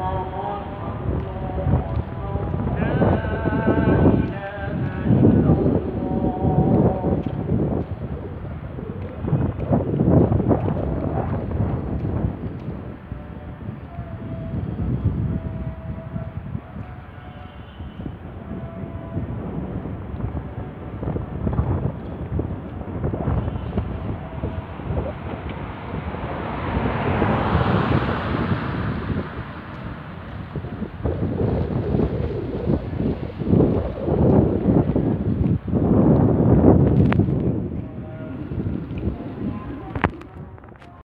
Bye.